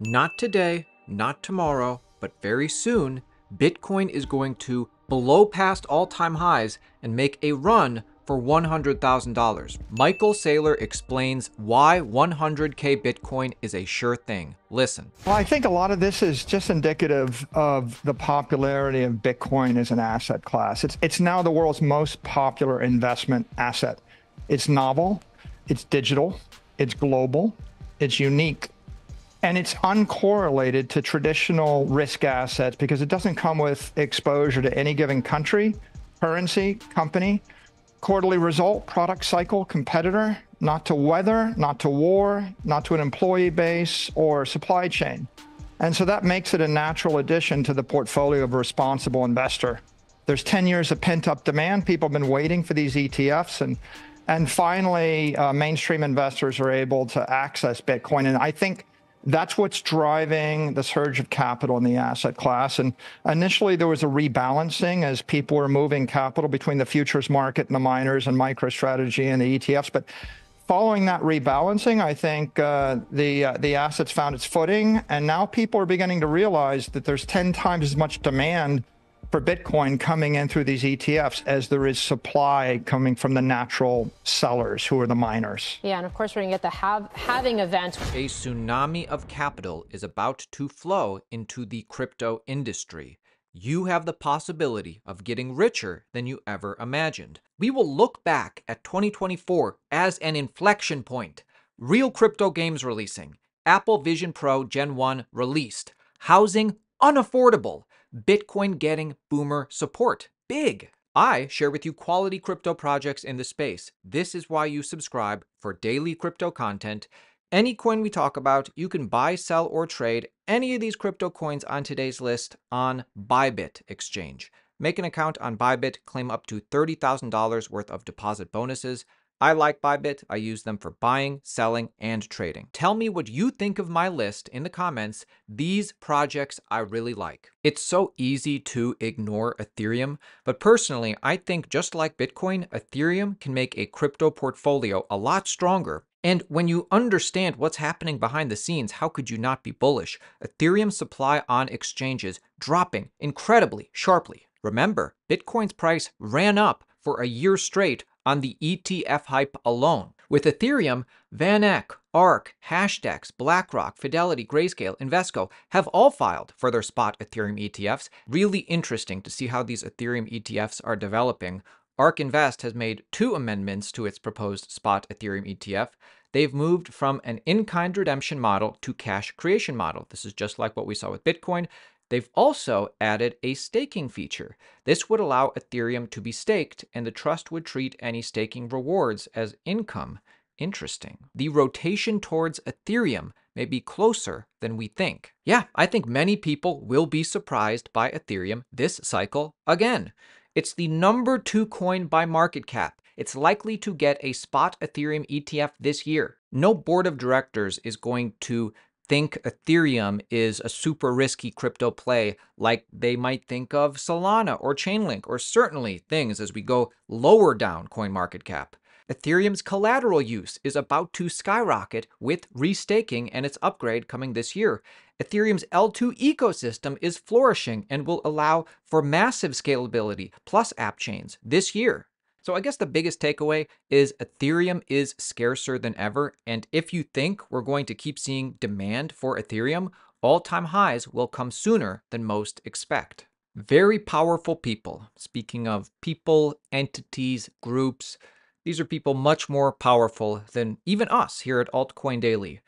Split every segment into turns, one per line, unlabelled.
Not today, not tomorrow, but very soon, Bitcoin is going to blow past all time highs and make a run for $100,000. Michael Saylor explains why 100K Bitcoin is a sure thing. Listen.
Well, I think a lot of this is just indicative of the popularity of Bitcoin as an asset class. It's, it's now the world's most popular investment asset. It's novel, it's digital, it's global, it's unique, and it's uncorrelated to traditional risk assets because it doesn't come with exposure to any given country, currency, company, quarterly result, product cycle, competitor, not to weather, not to war, not to an employee base or supply chain. And so that makes it a natural addition to the portfolio of a responsible investor. There's 10 years of pent up demand. People have been waiting for these ETFs. And, and finally, uh, mainstream investors are able to access Bitcoin. And I think that's what's driving the surge of capital in the asset class. And initially, there was a rebalancing as people were moving capital between the futures market and the miners and MicroStrategy and the ETFs. But following that rebalancing, I think uh, the uh, the assets found its footing, and now people are beginning to realize that there's 10 times as much demand for Bitcoin coming in through these ETFs as there is supply coming from the natural sellers who are the miners.
Yeah, and of course, we're going to get the have, halving event.
A tsunami of capital is about to flow into the crypto industry. You have the possibility of getting richer than you ever imagined. We will look back at 2024 as an inflection point. Real crypto games releasing, Apple Vision Pro Gen 1 released, housing unaffordable Bitcoin getting boomer support. Big. I share with you quality crypto projects in the space. This is why you subscribe for daily crypto content. Any coin we talk about, you can buy, sell, or trade any of these crypto coins on today's list on Bybit Exchange. Make an account on Bybit, claim up to $30,000 worth of deposit bonuses. I like Bybit. I use them for buying, selling, and trading. Tell me what you think of my list in the comments. These projects I really like. It's so easy to ignore Ethereum, but personally, I think just like Bitcoin, Ethereum can make a crypto portfolio a lot stronger. And when you understand what's happening behind the scenes, how could you not be bullish? Ethereum supply on exchanges dropping incredibly sharply. Remember, Bitcoin's price ran up for a year straight on the ETF hype alone. With Ethereum, VanEck, ARK, Hashdex, BlackRock, Fidelity, Grayscale, Invesco have all filed for their spot Ethereum ETFs. Really interesting to see how these Ethereum ETFs are developing. ARK Invest has made two amendments to its proposed spot Ethereum ETF. They've moved from an in kind redemption model to cash creation model. This is just like what we saw with Bitcoin. They've also added a staking feature. This would allow Ethereum to be staked, and the trust would treat any staking rewards as income. Interesting. The rotation towards Ethereum may be closer than we think. Yeah, I think many people will be surprised by Ethereum this cycle again. It's the number two coin by market cap. It's likely to get a spot Ethereum ETF this year. No board of directors is going to think Ethereum is a super risky crypto play like they might think of Solana or Chainlink or certainly things as we go lower down CoinMarketCap. Ethereum's collateral use is about to skyrocket with restaking and its upgrade coming this year. Ethereum's L2 ecosystem is flourishing and will allow for massive scalability plus app chains this year. So I guess the biggest takeaway is Ethereum is scarcer than ever. And if you think we're going to keep seeing demand for Ethereum, all time highs will come sooner than most expect. Very powerful people. Speaking of people, entities, groups, these are people much more powerful than even us here at Altcoin Daily.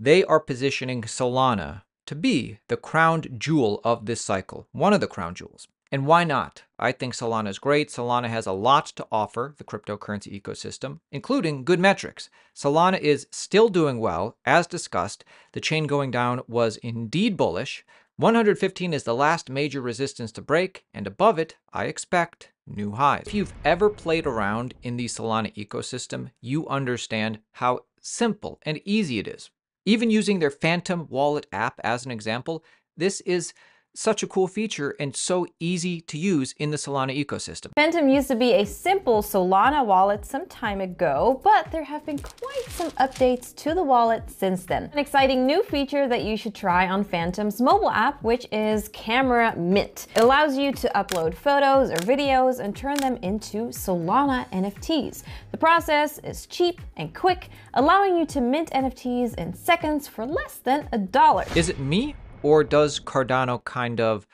They are positioning Solana to be the crowned jewel of this cycle, one of the crown jewels. And why not? I think Solana is great. Solana has a lot to offer the cryptocurrency ecosystem, including good metrics. Solana is still doing well. As discussed, the chain going down was indeed bullish. 115 is the last major resistance to break, and above it, I expect new highs. If you've ever played around in the Solana ecosystem, you understand how simple and easy it is. Even using their Phantom wallet app as an example, this is such a cool feature and so easy to use in the Solana ecosystem.
Phantom used to be a simple Solana wallet some time ago, but there have been quite some updates to the wallet since then. An exciting new feature that you should try on Phantom's mobile app, which is Camera Mint. It allows you to upload photos or videos and turn them into Solana NFTs. The process is cheap and quick, allowing you to mint NFTs in seconds for less than a dollar.
Is it me, or does Cardano kind of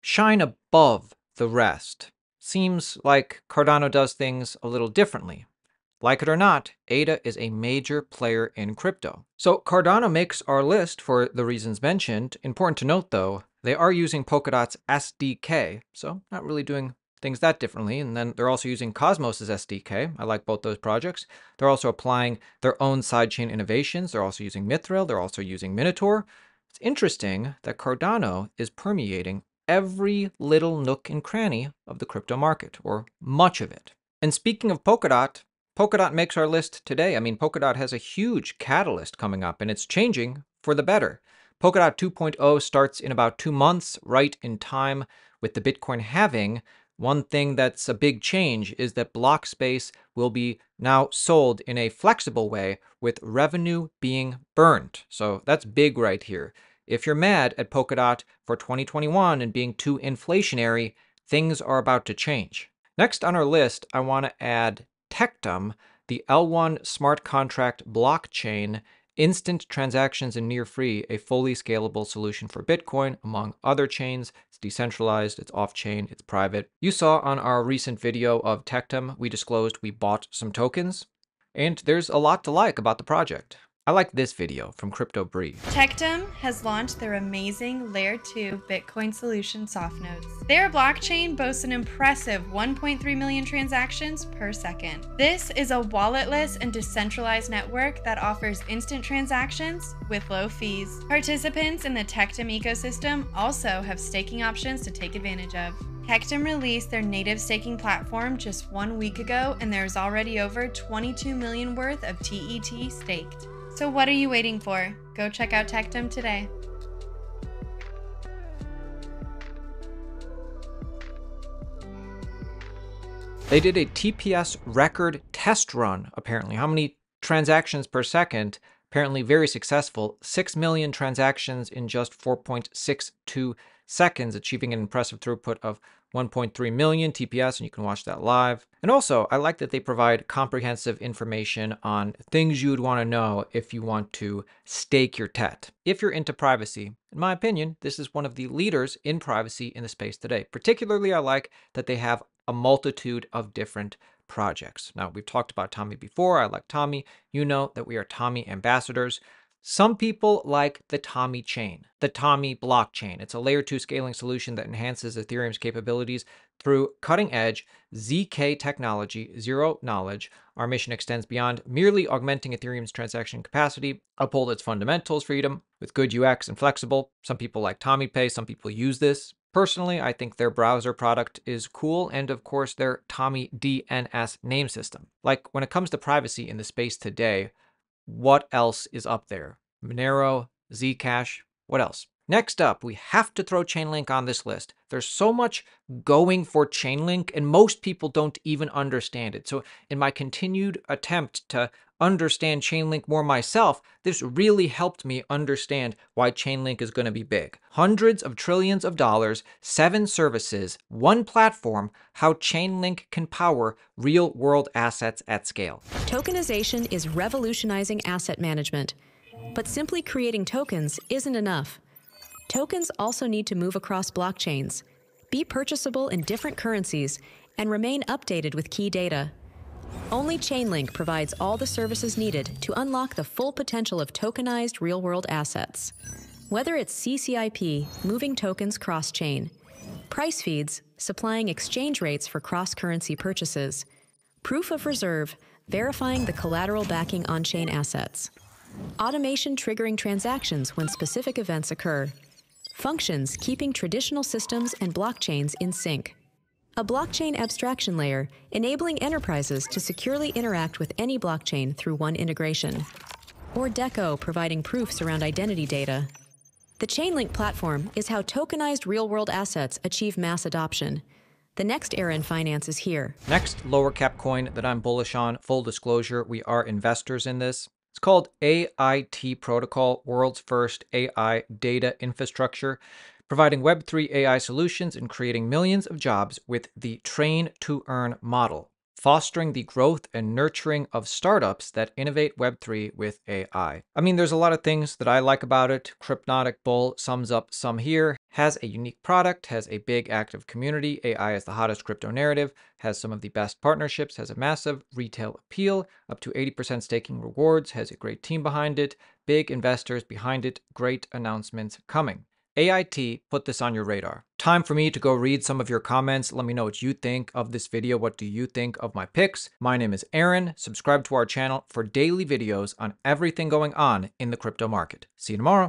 shine above the rest? Seems like Cardano does things a little differently. Like it or not, ADA is a major player in crypto. So Cardano makes our list for the reasons mentioned. Important to note though, they are using Polkadot's SDK, so not really doing things that differently. And then they're also using Cosmos' SDK. I like both those projects. They're also applying their own sidechain innovations. They're also using Mithril. They're also using Minotaur. It's interesting that Cardano is permeating every little nook and cranny of the crypto market, or much of it. And speaking of Polkadot, Polkadot makes our list today. I mean, Polkadot has a huge catalyst coming up, and it's changing for the better. Polkadot 2.0 starts in about two months, right in time with the Bitcoin halving. One thing that's a big change is that block space will be now sold in a flexible way with revenue being burned. So that's big right here. If you're mad at Polkadot for 2021 and being too inflationary, things are about to change. Next on our list, I want to add Tectum, the L1 smart contract blockchain, instant transactions and near free, a fully scalable solution for Bitcoin, among other chains. It's decentralized, it's off chain, it's private. You saw on our recent video of Tectum, we disclosed we bought some tokens, and there's a lot to like about the project. I like this video from Crypto Brief.
Tectum has launched their amazing Layer 2 Bitcoin solution SoftNotes. Their blockchain boasts an impressive 1.3 million transactions per second. This is a walletless and decentralized network that offers instant transactions with low fees. Participants in the Tectum ecosystem also have staking options to take advantage of. Tectum released their native staking platform just one week ago, and there's already over 22 million worth of TET staked. So what are you waiting for? Go check out Tectum today.
They did a TPS record test run, apparently. How many transactions per second? Apparently very successful. 6 million transactions in just 4.62 seconds, achieving an impressive throughput of 1.3 million TPS, and you can watch that live. And also, I like that they provide comprehensive information on things you would want to know if you want to stake your TET. If you're into privacy, in my opinion, this is one of the leaders in privacy in the space today. Particularly, I like that they have a multitude of different projects. Now, we've talked about tomi before. I like tomi. You know that we are tomi ambassadors. Some people like the tomi chain, the tomi blockchain. It's a layer 2 scaling solution that enhances Ethereum's capabilities through cutting edge ZK technology, zero knowledge. Our mission extends beyond merely augmenting Ethereum's transaction capacity, uphold its fundamentals freedom with good UX and flexible. Some people like tomi Pay, some people use this. Personally, I think their browser product is cool, and of course, their tomi DNS name system. Like when it comes to privacy in the space today, what else is up there? Monero, Zcash, what else? Next up, we have to throw Chainlink on this list. There's so much going for Chainlink, and most people don't even understand it. So, in my continued attempt to understand Chainlink more myself, this really helped me understand why Chainlink is going to be big. Hundreds of trillions of dollars, seven services, one platform, how Chainlink can power real world assets at scale.
Tokenization is revolutionizing asset management, but simply creating tokens isn't enough. Tokens also need to move across blockchains, be purchasable in different currencies, and remain updated with key data. Only Chainlink provides all the services needed to unlock the full potential of tokenized real world assets. Whether it's CCIP, moving tokens cross chain, price feeds, supplying exchange rates for cross currency purchases, proof of reserve, verifying the collateral backing on chain assets, automation triggering transactions when specific events occur, functions keeping traditional systems and blockchains in sync. A blockchain abstraction layer enabling enterprises to securely interact with any blockchain through one integration. Or DECO providing proofs around identity data. The Chainlink platform is how tokenized real world assets achieve mass adoption. The next era in finance is here.
Next lower cap coin that I'm bullish on, full disclosure, we are investors in this. It's called AIT Protocol, world's first AI data infrastructure, providing Web3 AI solutions and creating millions of jobs with the train to earn model fostering the growth and nurturing of startups that innovate Web3 with AI. I mean, there's a lot of things that I like about it. Cryptonaut Bull sums up some here. Has a unique product, has a big active community. AI is the hottest crypto narrative, has some of the best partnerships, has a massive retail appeal, up to 80% staking rewards, has a great team behind it, big investors behind it, great announcements coming. AIT put this on your radar. Time for me to go read some of your comments. Let me know what you think of this video. What do you think of my picks? My name is Aaron. Subscribe to our channel for daily videos on everything going on in the crypto market. See you tomorrow.